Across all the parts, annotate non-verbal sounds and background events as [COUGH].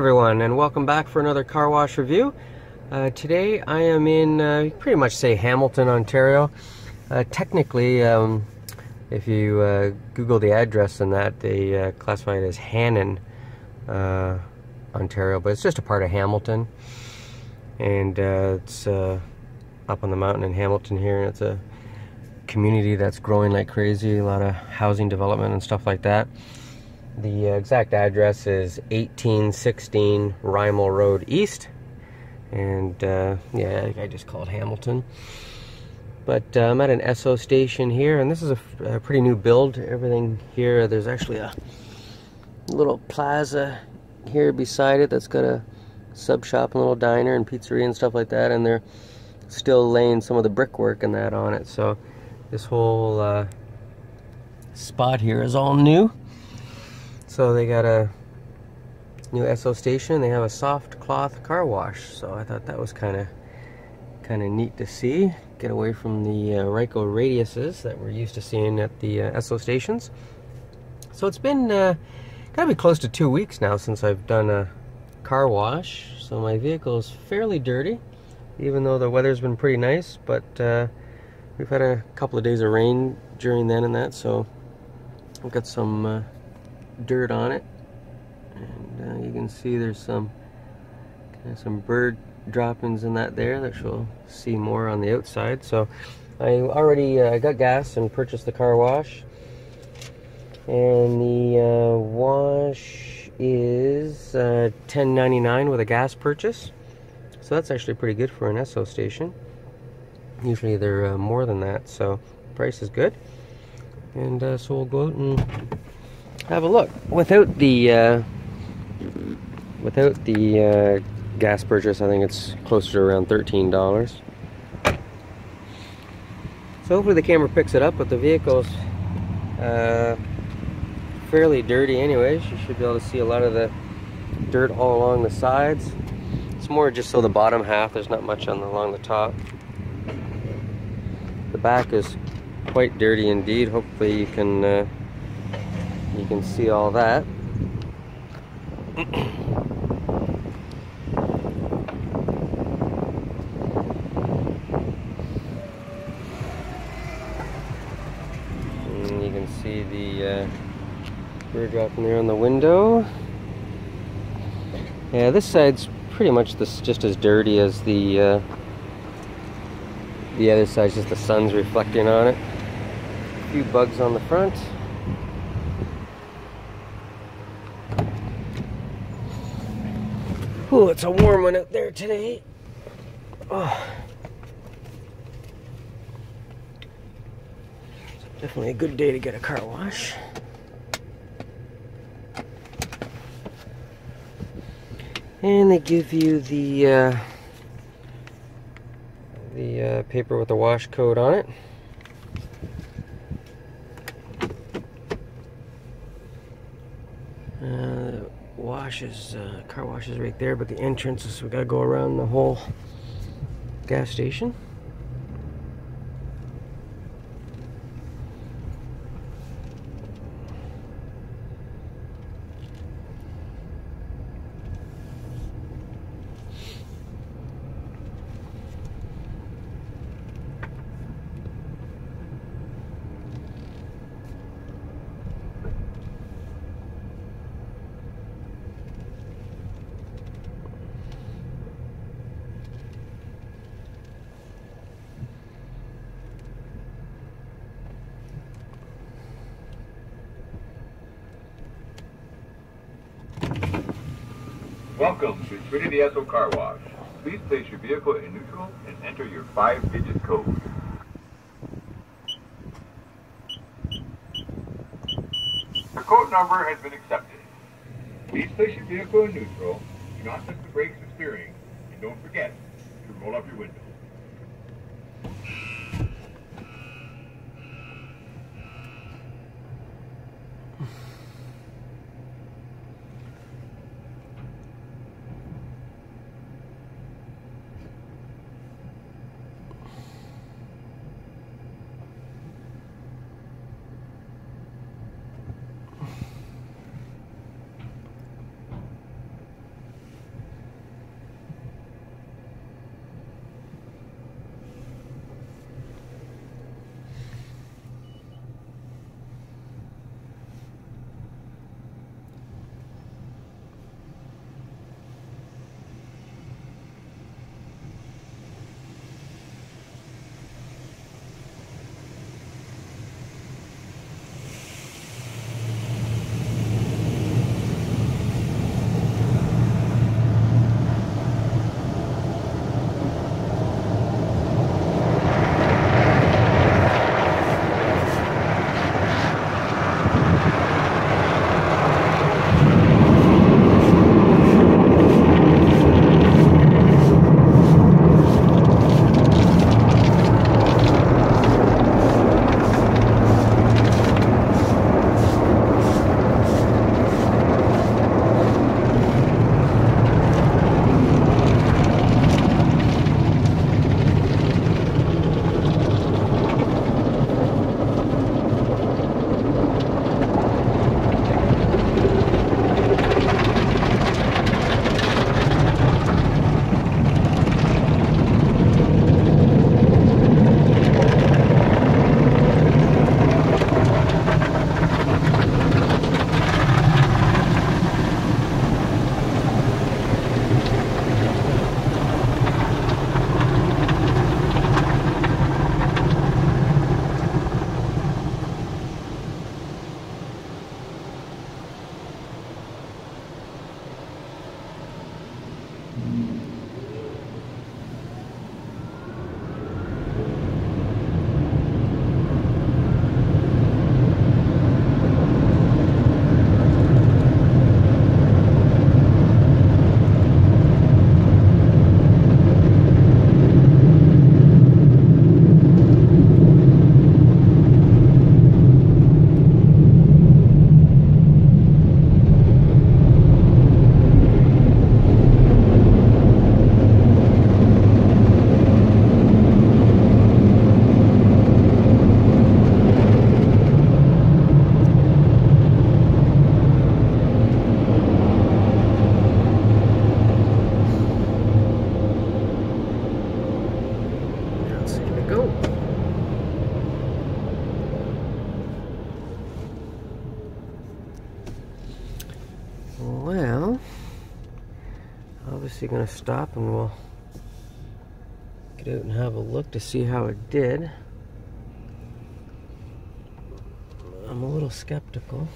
welcome back for another car wash review. Uh, today I am in, uh, pretty much say Hamilton, Ontario. Uh, technically, um, if you uh, Google the address and that, they uh, classify it as Hannon, uh, Ontario, but it's just a part of Hamilton. And it's up on the mountain in Hamilton here, and it's a community that's growing like crazy, a lot of housing development and stuff like that. The exact address is 1816 Rymal Road East. And uh, yeah, I just call it Hamilton. But uh, I'm at an Esso station here, and this is a, a, pretty new build. Everything here, there's actually a little plaza here beside it that's got a sub shop and little diner and pizzeria and stuff like that. And they're still laying some of the brickwork and that on it. So this whole uh, spot here is all new. So they got a new Esso station. They have a soft cloth car wash. So I thought that was kind of kind of neat to see. Get away from the uh, Ryko radiuses that we're used to seeing at the uh, Esso stations. So it's been uh, gotta be close to two weeks now since I've done a car wash. So my vehicle is fairly dirty, even though the weather's been pretty nice. But uh, we've had a couple of days of rain during then and that, so I've got some uh, dirt on it. And uh, you can see there's some kind of some bird droppings in that there that you'll see more on the outside. So I already uh, got gas and purchased the car wash. And the uh, wash is uh, 10.99 with a gas purchase. So that's actually pretty good for an Esso station. Usually they're uh, more than that so price is good. And uh, so we'll go out and have a look. Without the uh, without the uh, gas purchase, I think it's closer to around thirteen dollars. So hopefully the camera picks it up, but the vehicle's uh, fairly dirty anyways. You should be able to see a lot of the dirt all along the sides. It's more just so the bottom half, there's not much on the, along the top. The back is quite dirty indeed. Hopefully you can uh, you can see all that. you can see the uh, bird dropping there on the window. Yeah, this side's pretty much this just as dirty as the uh, the other side. Just the sun's reflecting on it. A few bugs on the front. Oh, it's a warm one out there today. Oh. Definitely a good day to get a car wash. And they give you the uh, the uh, paper with the wash code on it. Washes, uh, car washes right there, but the entrance is we gotta go around the whole gas station. Welcome to Trinity Esso Car Wash. Please place your vehicle in neutral and enter your five-digit code. The code number has been accepted. Please place your vehicle in neutral, do not touch the brakes or steering, and don't forget to roll up your window. Obviously going to stop and we'll get out and have a look to see how it did. I'm a little skeptical.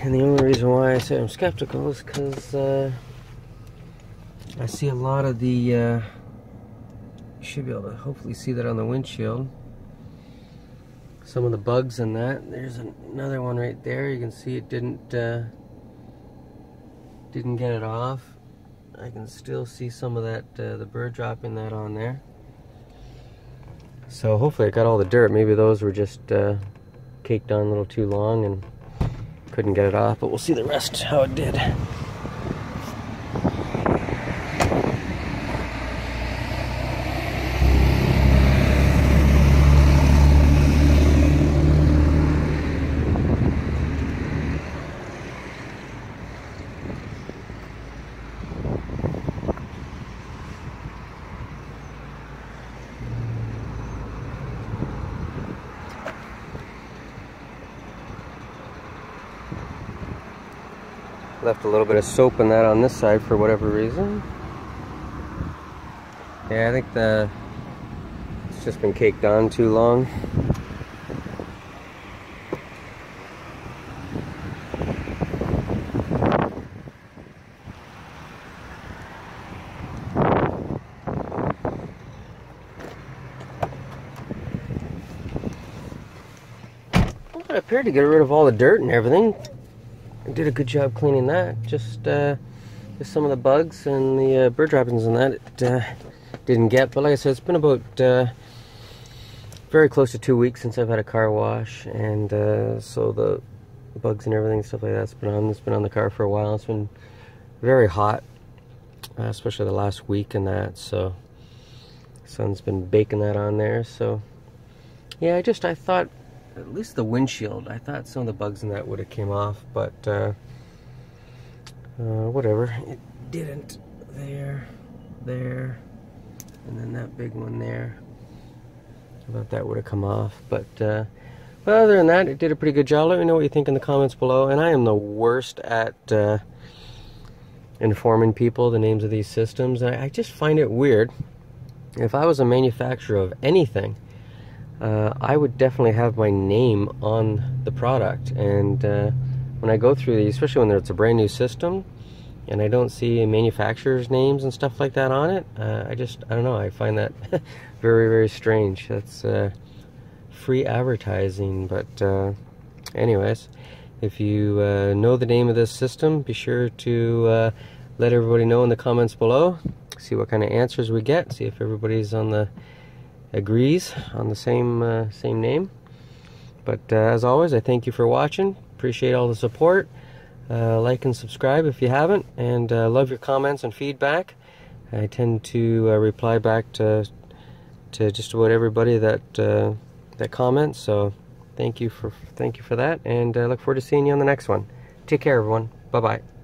And the only reason why I say I'm skeptical is because uh, I see a lot of the, uh, you should be able to hopefully see that on the windshield. Some of the bugs in that. There's another one right there. You can see it didn't, uh, didn't get it off. I can still see some of that, uh, the bird dropping that on there. So hopefully it got all the dirt. Maybe those were just uh, caked on a little too long and couldn't get it off, but we'll see the rest, how it did. Left a little bit of soap in that on this side for whatever reason. Yeah, I think the it's just been caked on too long. It appeared to get rid of all the dirt and everything did a good job cleaning that. Just, uh, just some of the bugs and the uh, bird droppings and that it uh, didn't get. But like I said, it's been about uh, very close to two weeks since I've had a car wash, and uh, so the bugs and everything stuff like that's been on. It's been on the car for a while. It's been very hot, uh, especially the last week and that. So sun's been baking that on there. So yeah, I just I thought at least the windshield. I thought some of the bugs in that would have came off, but uh, uh, whatever. It didn't. There, there, and then that big one there. I thought that would have come off, but uh, other than that, it did a pretty good job. Let me know what you think in the comments below. And I am the worst at uh, informing people the names of these systems. I, I just find it weird. If I was a manufacturer of anything, uh, I would definitely have my name on the product. And uh, when I go through these, especially when it's a brand new system, and I don't see manufacturers' names and stuff like that on it, uh, I just, I don't know, I find that [LAUGHS] very, very strange. That's uh, free advertising, but uh, anyways, if you uh, know the name of this system, be sure to let everybody know in the comments below. See what kind of answers we get, see if everybody's on the agrees on the same uh, same name. But uh, as always, I thank you for watching. Appreciate all the support. Uh, like and subscribe if you haven't, and uh, love your comments and feedback. I tend to uh, reply back to to just about everybody that uh, that comments. So thank you for thank you for that, and I look forward to seeing you on the next one. Take care, everyone. Bye bye.